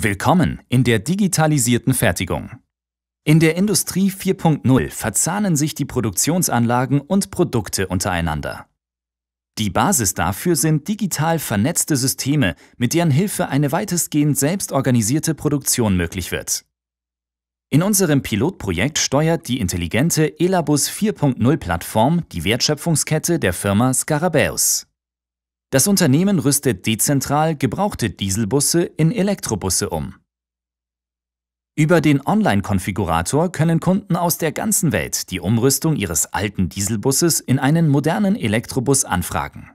Willkommen in der digitalisierten Fertigung. In der Industrie 4.0 verzahnen sich die Produktionsanlagen und Produkte untereinander. Die Basis dafür sind digital vernetzte Systeme, mit deren Hilfe eine weitestgehend selbstorganisierte Produktion möglich wird. In unserem Pilotprojekt steuert die intelligente Elabus 4.0 Plattform die Wertschöpfungskette der Firma Scarabeus. Das Unternehmen rüstet dezentral gebrauchte Dieselbusse in Elektrobusse um. Über den Online-Konfigurator können Kunden aus der ganzen Welt die Umrüstung ihres alten Dieselbusses in einen modernen Elektrobus anfragen.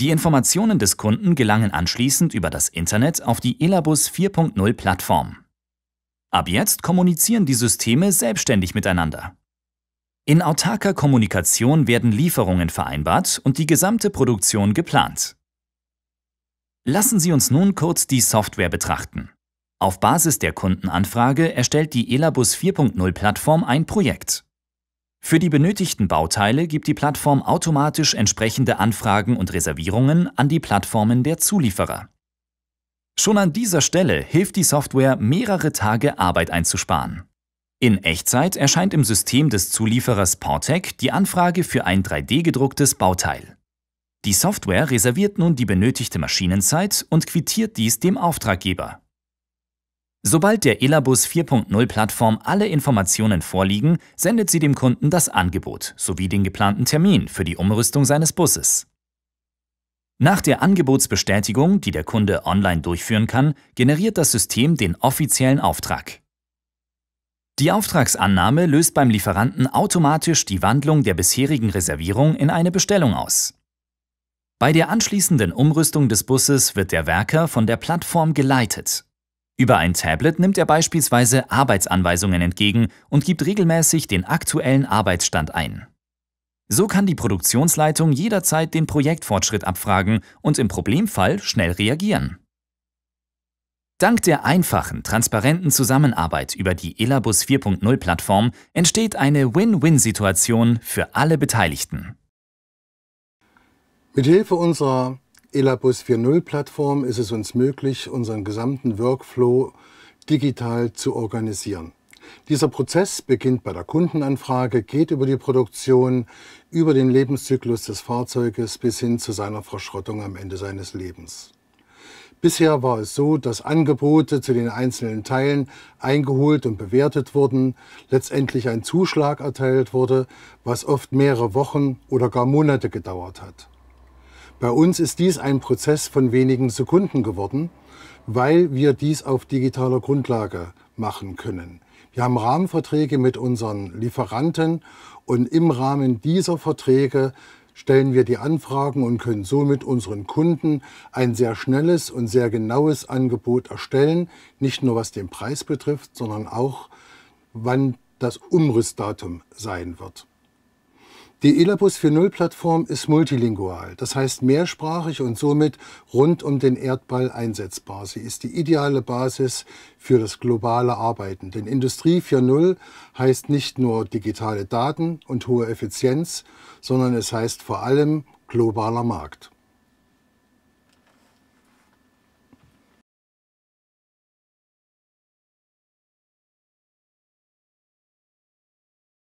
Die Informationen des Kunden gelangen anschließend über das Internet auf die Elabus 4.0 Plattform. Ab jetzt kommunizieren die Systeme selbstständig miteinander. In autarker Kommunikation werden Lieferungen vereinbart und die gesamte Produktion geplant. Lassen Sie uns nun kurz die Software betrachten. Auf Basis der Kundenanfrage erstellt die Elabus 4.0 Plattform ein Projekt. Für die benötigten Bauteile gibt die Plattform automatisch entsprechende Anfragen und Reservierungen an die Plattformen der Zulieferer. Schon an dieser Stelle hilft die Software, mehrere Tage Arbeit einzusparen. In Echtzeit erscheint im System des Zulieferers Portec die Anfrage für ein 3D-gedrucktes Bauteil. Die Software reserviert nun die benötigte Maschinenzeit und quittiert dies dem Auftraggeber. Sobald der Elabus 4.0 Plattform alle Informationen vorliegen, sendet sie dem Kunden das Angebot sowie den geplanten Termin für die Umrüstung seines Busses. Nach der Angebotsbestätigung, die der Kunde online durchführen kann, generiert das System den offiziellen Auftrag. Die Auftragsannahme löst beim Lieferanten automatisch die Wandlung der bisherigen Reservierung in eine Bestellung aus. Bei der anschließenden Umrüstung des Busses wird der Werker von der Plattform geleitet. Über ein Tablet nimmt er beispielsweise Arbeitsanweisungen entgegen und gibt regelmäßig den aktuellen Arbeitsstand ein. So kann die Produktionsleitung jederzeit den Projektfortschritt abfragen und im Problemfall schnell reagieren. Dank der einfachen, transparenten Zusammenarbeit über die Elabus 4.0 Plattform entsteht eine Win-Win-Situation für alle Beteiligten. Mithilfe unserer Elabus 4.0 Plattform ist es uns möglich, unseren gesamten Workflow digital zu organisieren. Dieser Prozess beginnt bei der Kundenanfrage, geht über die Produktion, über den Lebenszyklus des Fahrzeuges bis hin zu seiner Verschrottung am Ende seines Lebens. Bisher war es so, dass Angebote zu den einzelnen Teilen eingeholt und bewertet wurden, letztendlich ein Zuschlag erteilt wurde, was oft mehrere Wochen oder gar Monate gedauert hat. Bei uns ist dies ein Prozess von wenigen Sekunden geworden, weil wir dies auf digitaler Grundlage machen können. Wir haben Rahmenverträge mit unseren Lieferanten und im Rahmen dieser Verträge stellen wir die Anfragen und können somit unseren Kunden ein sehr schnelles und sehr genaues Angebot erstellen, nicht nur was den Preis betrifft, sondern auch wann das Umrüstdatum sein wird. Die Elabus 4.0 Plattform ist multilingual, das heißt mehrsprachig und somit rund um den Erdball einsetzbar. Sie ist die ideale Basis für das globale Arbeiten. Denn Industrie 4.0 heißt nicht nur digitale Daten und hohe Effizienz, sondern es heißt vor allem globaler Markt.